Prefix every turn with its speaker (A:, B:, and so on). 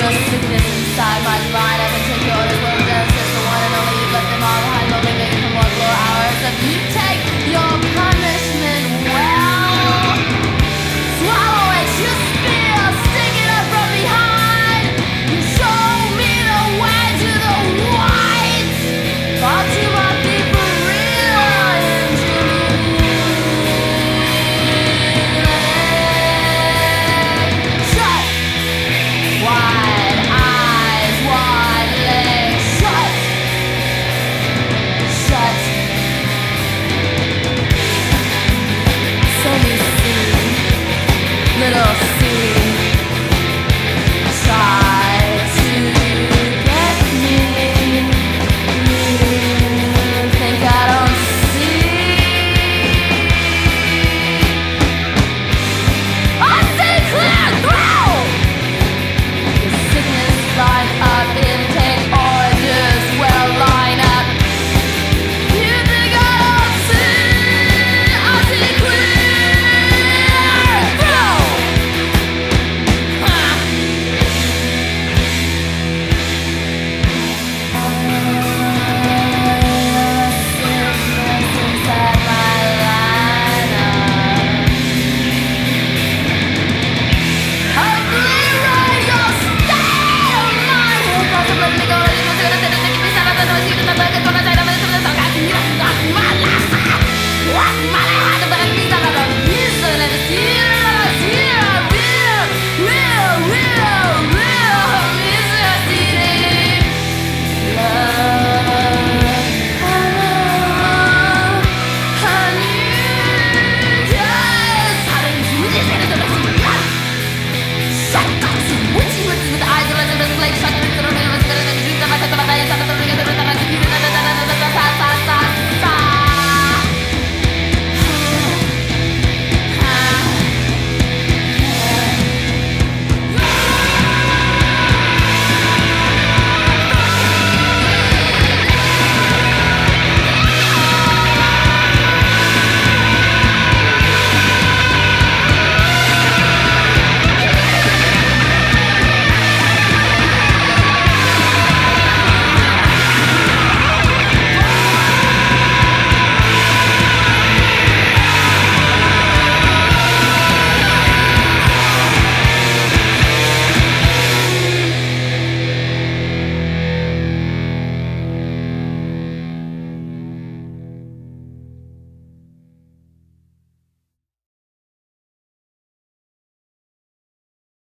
A: Ridiculous sickness inside my mind I've been taking orders, what does